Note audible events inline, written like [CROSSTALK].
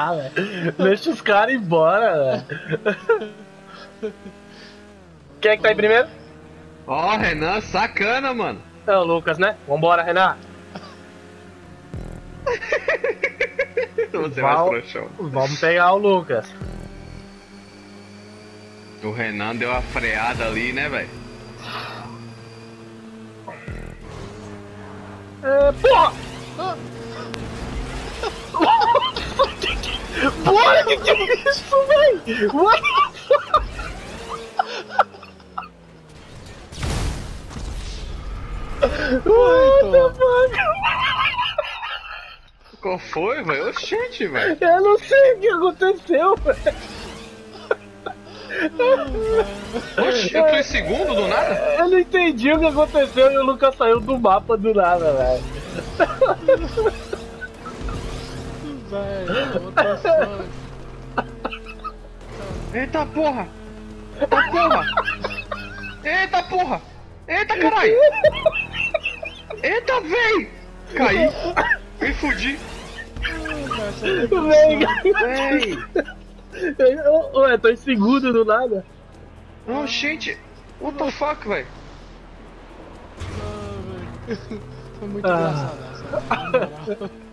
Ah, velho. [LAUGHS] Deixa os caras embora, velho. Quem é que tá em primeiro? Ó, Renan, sacana, mano. É o Lucas, né? Vambora, Renan. [LAUGHS] Você Val- mais trouxão. Vamos pegar o Lucas. O Renan deu uma freada ali, né, velho? É, porra! Ah, Porra, que que é isso, velho? What? What the fuck? Qual foi, velho? Oxente, velho. Eu não sei o que aconteceu, velho. Oxi, eu tô em segundo do nada? Eu não entendi o que aconteceu e o Lucas saiu do mapa do nada, velho. Velho, votações. Eita porra! Eita porra! Eita porra! Eita caralho! Eita, véi! Caí! Me fudi! Vem, Véi! Ué, tô em segundo do nada. Oxente! What the fuck? Ah, velho. Foi muito Ah. engraçado essa.